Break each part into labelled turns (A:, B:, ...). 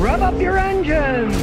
A: Rev up your engines!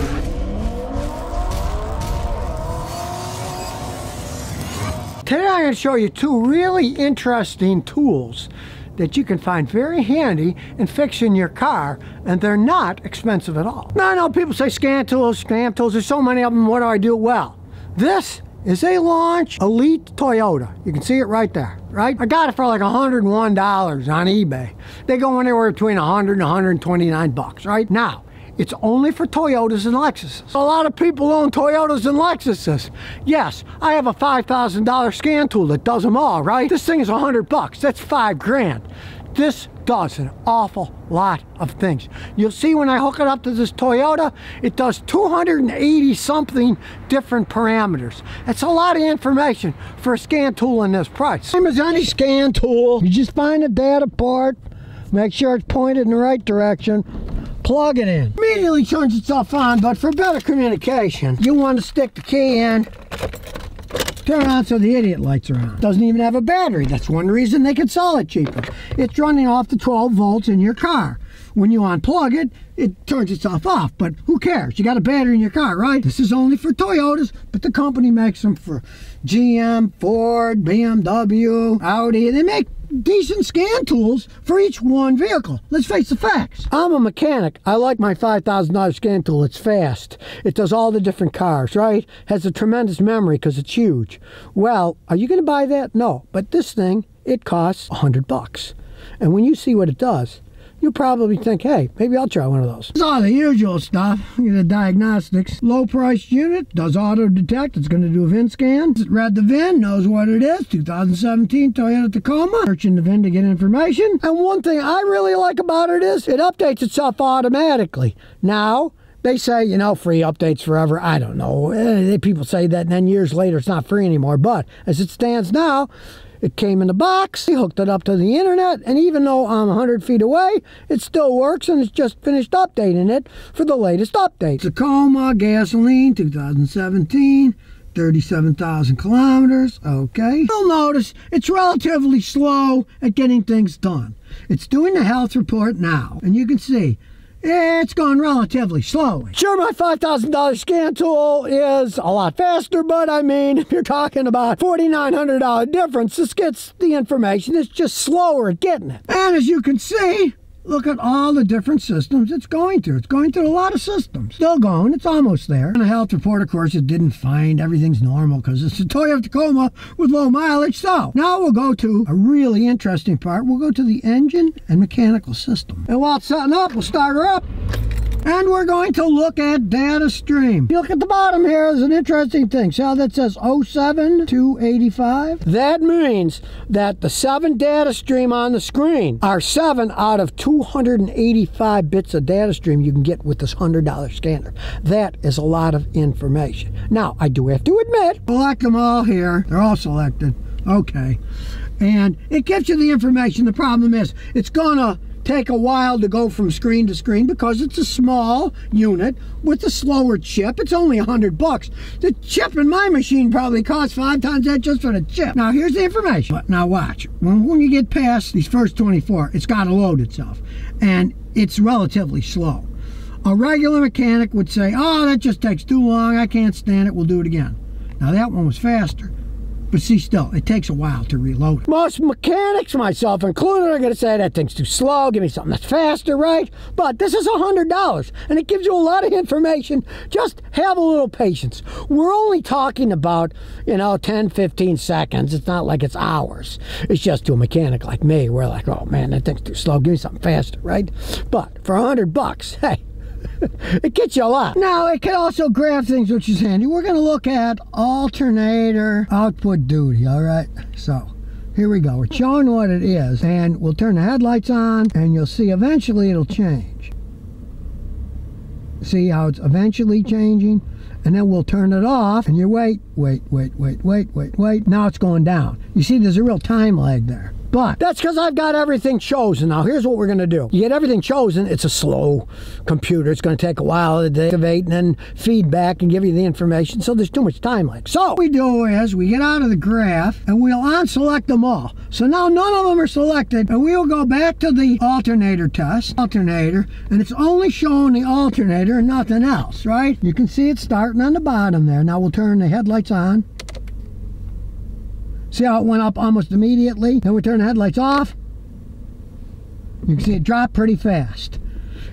B: Today I'm going to show you two really interesting tools that you can find very handy in fixing your car and they're not expensive at all. Now I know people say scan tools, scan tools, there's so many of them, what do I do? Well, this is a Launch Elite Toyota. You can see it right there, right? I got it for like $101 on eBay. They go anywhere between 100 and 129 bucks, right? Now, it's only for Toyotas and Lexuses. A lot of people own Toyotas and Lexuses. Yes, I have a $5,000 scan tool that does them all, right? This thing is 100 bucks. That's five grand. This does an awful lot of things. You'll see when I hook it up to this Toyota, it does 280 something different parameters. That's a lot of information for a scan tool in this price. Same as any scan tool, you just find the data port, make sure it's pointed in the right direction, plug it in. Immediately turns itself on, but for better communication, you want to stick the key in, turn on so the idiot lights are on. Doesn't even have a battery. That's one reason they could sell it cheaper. It's running off the 12 volts in your car. When you unplug it, it turns itself off, but who cares? You got a battery in your car, right? This is only for Toyotas, but the company makes them for GM, Ford, BMW, Audi. They make decent scan tools for each one vehicle. Let's face the facts. I'm a mechanic. I like my $5,000 scan tool. It's fast. It does all the different cars, right? Has a tremendous memory because it's huge. Well, are you going to buy that? No. But this thing, it costs 100 bucks. And when you see what it does, you probably think, hey, maybe I'll try one of those. It's all the usual stuff. The diagnostics. Low priced unit, does auto detect. It's going to do a VIN scan. Read the VIN, knows what it is. 2017 Toyota Tacoma. Searching the VIN to get information. And one thing I really like about it is it updates itself automatically. Now, they say, you know, free updates forever. I don't know. Eh, people say that, and then years later it's not free anymore. But as it stands now, it came in the box, he hooked it up to the internet, and even though I'm 100 feet away, it still works and it's just finished updating it for the latest update. Tacoma gasoline 2017. 37,000 kilometers, okay. You'll notice it's relatively slow at getting things done. It's doing the health report now, and you can see it's going relatively slowly. Sure, my $5,000 scan tool is a lot faster, but I mean, if you're talking about $4,900 difference, this gets the information. It's just slower at getting it. And as you can see, Look at all the different systems it's going through. It's going through a lot of systems. Still going. It's almost there. And the health report, of course, it didn't find everything's normal because it's a Toyota Tacoma with low mileage. So now we'll go to a really interesting part. We'll go to the engine and mechanical system. And while it's setting up, we'll start her up. And we're going to look at data stream. You look at the bottom here, there's an interesting thing. See how that says 07 to 85? That means that the seven data stream on the screen are seven out of 285 bits of data stream you can get with this $100 scanner. That is a lot of information. Now, I do have to admit, select them all here. They're all selected. Okay. And it gives you the information. The problem is, it's going to take a while to go from screen to screen because it's a small unit with a slower chip. It's only a hundred bucks. The chip in my machine probably costs five times that just for the chip. Now here's the information. But now watch. When, when you get past these first 24, it's got to load itself. And it's relatively slow. A regular mechanic would say, oh, that just takes too long. I can't stand it. We'll do it again. Now that one was faster. But see, still, it takes a while to reload. Most mechanics, myself included, are going to say that thing's too slow. Give me something that's faster, right? But this is a $100, and it gives you a lot of information. Just have a little patience. We're only talking about, you know, 10, 15 seconds. It's not like it's hours. It's just to a mechanic like me. We're like, oh, man, that thing's too slow. Give me something faster, right? But for a 100 bucks, hey, it gets you a lot. Now, it can also grab things, which is handy. We're going to look at alternator output duty, all right? So, here we go. We're showing what it is, and we'll turn the headlights on, and you'll see eventually it'll change. See how it's eventually changing? And then we'll turn it off, and you wait, wait, wait, wait, wait, wait, wait. Now it's going down. You see, there's a real time lag there. But that's because I've got everything chosen. Now, here's what we're going to do. You get everything chosen. It's a slow computer. It's going to take a while to activate and then feedback and give you the information. So there's too much time lag. So what we do is we get out of the graph and we'll unselect them all. So now none of them are selected and we'll go back to the alternator test, alternator, and it's only showing the alternator and nothing else, right? You can see it starting on the bottom there. Now we'll turn the headlights on. See how it went up almost immediately? Then we turn the headlights off. You can see it drop pretty fast.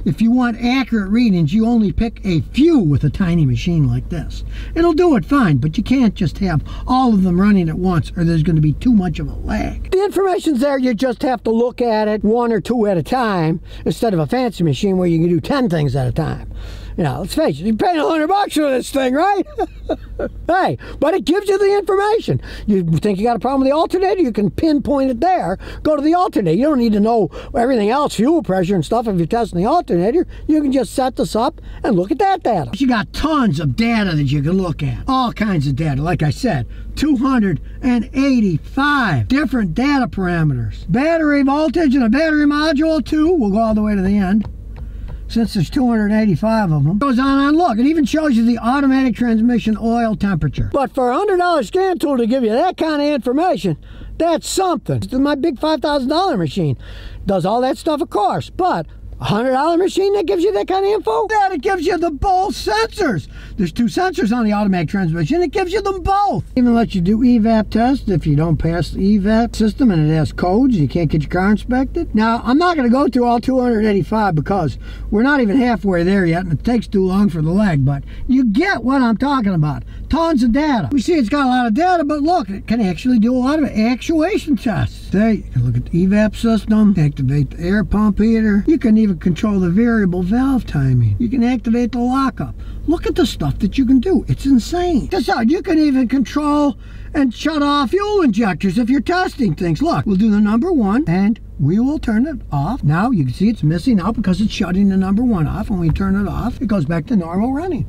B: If you want accurate readings, you only pick a few with a tiny machine like this. It'll do it fine, but you can't just have all of them running at once or there's going to be too much of a lag. The information's there, you just have to look at it one or two at a time instead of a fancy machine where you can do 10 things at a time. You know, let's face it, paying a hundred bucks for this thing, right? hey, but it gives you the information. You think you got a problem with the alternator, you can pinpoint it there. Go to the alternator. You don't need to know everything else, fuel pressure and stuff. If you're testing the alternator, you can just set this up and look at that data. You got tons of data that you can look at. All kinds of data. Like I said, 285 different data parameters. Battery voltage and a battery module too. We'll go all the way to the end since there's 285 of them. Goes on and look, it even shows you the automatic transmission oil temperature. But for a $100 scan tool to give you that kind of information, that's something. My big $5,000 machine does all that stuff, of course, but a hundred dollar machine that gives you that kind of info? That it gives you the both sensors. There's two sensors on the automatic transmission. It gives you them both. Even lets you do EVAP test if you don't pass the EVAP system and it has codes. You can't get your car inspected. Now, I'm not going to go through all 285 because we're not even halfway there yet and it takes too long for the leg. But you get what I'm talking about. Tons of data. We see it's got a lot of data, but look, it can actually do a lot of actuation tests. Say, you can look at the EVAP system, activate the air pump heater. You can even control the variable valve timing. You can activate the lockup. Look at the stuff that you can do. It's insane. Decide you can even control and shut off fuel injectors if you're testing things. Look, we'll do the number one and we will turn it off. Now you can see it's missing out because it's shutting the number one off. When we turn it off, it goes back to normal running.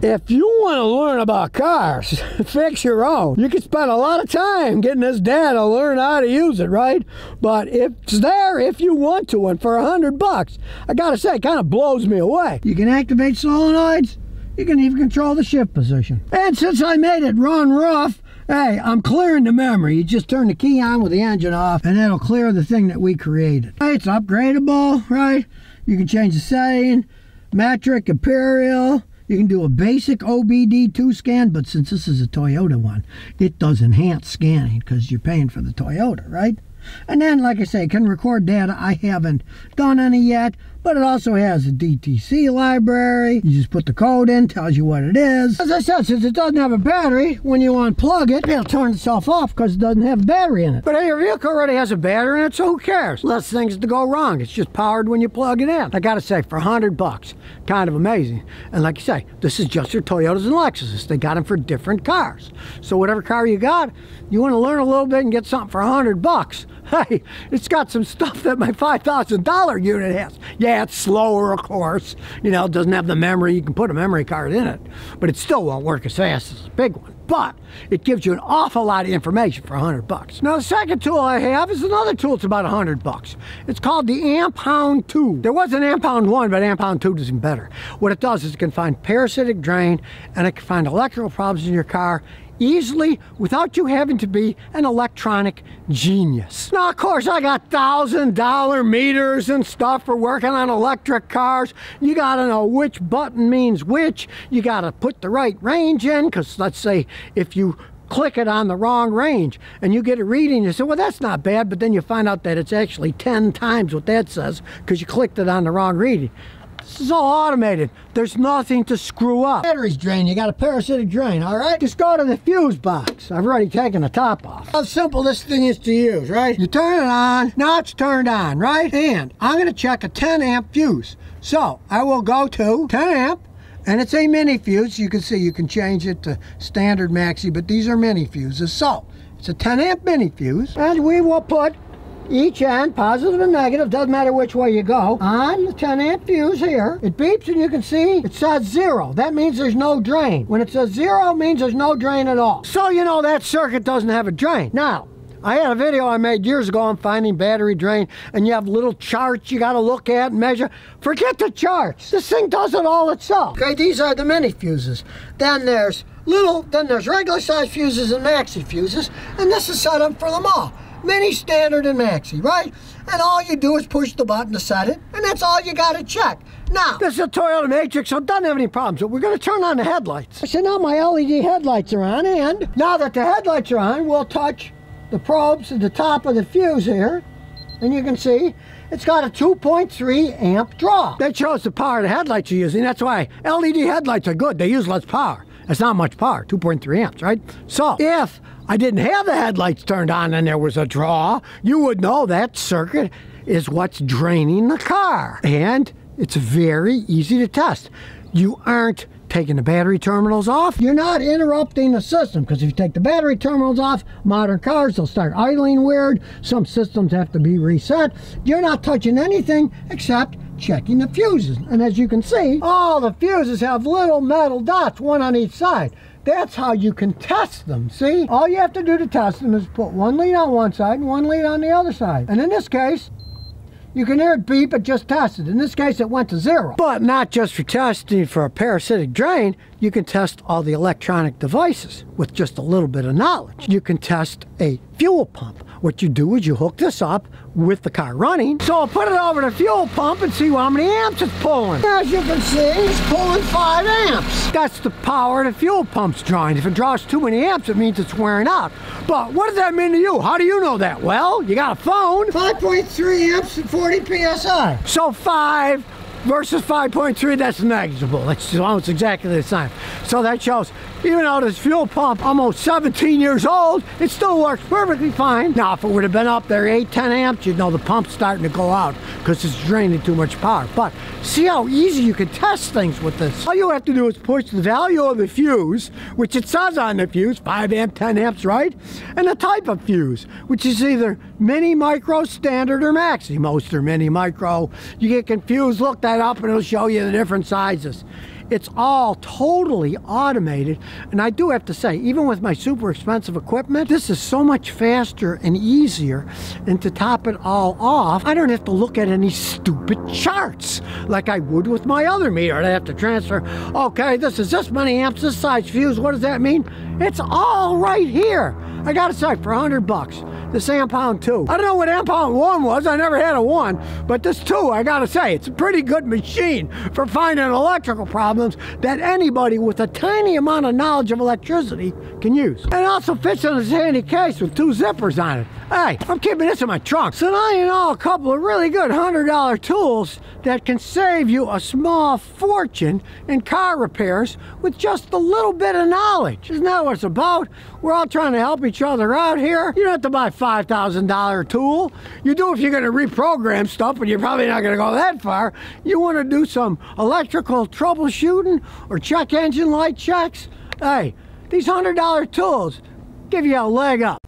B: If you want to learn about cars, fix your own. You can spend a lot of time getting this data to learn how to use it, right? But if it's there if you want to, and for a hundred bucks, I gotta say, it kind of blows me away. You can activate solenoids. You can even control the shift position. And since I made it run rough, hey, I'm clearing the memory. You just turn the key on with the engine off, and it'll clear the thing that we created. It's upgradable, right? You can change the setting, metric, imperial, you can do a basic OBD2 scan, but since this is a Toyota one, it does enhanced scanning because you're paying for the Toyota, right? And then, like I say, can record data. I haven't done any yet, but it also has a DTC library. You just put the code in, tells you what it is. As I said, since it doesn't have a battery, when you unplug it, it'll turn itself off because it doesn't have a battery in it. But hey, your vehicle already has a battery in it, so who cares? Less things to go wrong. It's just powered when you plug it in. I gotta say, for 100 bucks, kind of amazing. And like you say, this is just your Toyotas and Lexuses. They got them for different cars. So whatever car you got, you want to learn a little bit and get something for 100 bucks. Hey, it's got some stuff that my $5,000 unit has. Yeah, it's slower, of course. You know, it doesn't have the memory. You can put a memory card in it, but it still won't work as fast as a big one. But it gives you an awful lot of information for 100 bucks. Now, the second tool I have is another tool. It's about 100 bucks. It's called the Amp Hound 2. There was an Amp Hound 1, but Amp Hound 2 is even better. What it does is it can find parasitic drain and it can find electrical problems in your car easily without you having to be an electronic genius. Now, of course, I got thousand dollar meters and stuff for working on electric cars. You gotta know which button means which. You gotta put the right range in, because let's say if you click it on the wrong range and you get a reading you say well that's not bad but then you find out that it's actually 10 times what that says because you clicked it on the wrong reading this is all automated. There's nothing to screw up. Battery's drain. You got a parasitic drain, all right? Just go to the fuse box. I've already taken the top off. How simple this thing is to use, right? You turn it on. Now it's turned on, right? And I'm going to check a 10 amp fuse. So I will go to 10 amp. And it's a mini fuse. You can see you can change it to standard maxi, but these are mini fuses. So it's a 10 amp mini fuse. And we will put each end, positive and negative, doesn't matter which way you go, on the 10 amp fuse here. It beeps and you can see it says zero. That means there's no drain. When it says zero, means there's no drain at all. So you know that circuit doesn't have a drain. Now, I had a video I made years ago on finding battery drain, and you have little charts you got to look at and measure. Forget the charts. This thing does it all itself. Okay, these are the mini fuses. Then there's little, then there's regular size fuses and maxi fuses, and this is set up for them all. Mini, standard, and maxi, right? And all you do is push the button to set it, and that's all you got to check. Now, this is a Toyota Matrix, so it doesn't have any problems. So we're going to turn on the headlights. So now my LED headlights are on, and now that the headlights are on, we'll touch the probes at the top of the fuse here, and you can see it's got a 2.3 amp draw. That shows the power the headlights are using. That's why LED headlights are good. They use less power. It's not much power, 2.3 amps, right? So if I didn't have the headlights turned on and there was a draw, you would know that circuit is what's draining the car. And it's very easy to test. You aren't taking the battery terminals off, you're not interrupting the system because if you take the battery terminals off, modern cars, they'll start idling weird. Some systems have to be reset. You're not touching anything except checking the fuses. And as you can see, all the fuses have little metal dots, one on each side. That's how you can test them, see? All you have to do to test them is put one lead on one side and one lead on the other side. And in this case, you can hear it beep, it just tested. In this case, it went to zero. But not just for testing for a parasitic drain, you can test all the electronic devices with just a little bit of knowledge. You can test a fuel pump. What you do is you hook this up with the car running. So I'll put it over the fuel pump and see how many amps it's pulling. As you can see, it's pulling five amps. That's the power the fuel pump's drawing. If it draws too many amps, it means it's wearing out. But what does that mean to you? How do you know that? Well, you got a phone. 5.3 amps and 40 PSI. So five versus 5.3, that's negligible. That's almost exactly the same. So that shows, even though this fuel pump almost 17 years old, it still works perfectly fine. Now, if it would have been up there 8, 10 amps, you'd know the pump's starting to go out because it's draining too much power. But see how easy you can test things with this. All you have to do is push the value of the fuse, which it says on the fuse, 5 amp, 10 amps, right? And the type of fuse, which is either mini, micro, standard, or maxi. Most are mini, micro. You get confused, look that up and it'll show you the different sizes. It's all totally automated. And I do have to say, even with my super expensive equipment, this is so much faster and easier. And to top it all off, I don't have to look at any stupid charts like I would with my other meter. I have to transfer, okay, this is this many amps, this size fuse. What does that mean? It's all right here. I got to say, for 100 bucks, this Amp Hound 2. I don't know what Amp Hound 1 was, I never had a 1, but this 2, I gotta say, it's a pretty good machine for finding electrical problems that anybody with a tiny amount of knowledge of electricity can use. And it also fits in this handy case with two zippers on it. Hey, I'm keeping this in my trunk. So now you know a couple of really good $100 tools that can save you a small fortune in car repairs with just a little bit of knowledge. Isn't that what it's about? We're all trying to help each other out here. You don't have to buy $5,000 tool. You do if you're going to reprogram stuff, but you're probably not going to go that far. You want to do some electrical troubleshooting or check engine light checks? Hey, these $100 tools give you a leg up.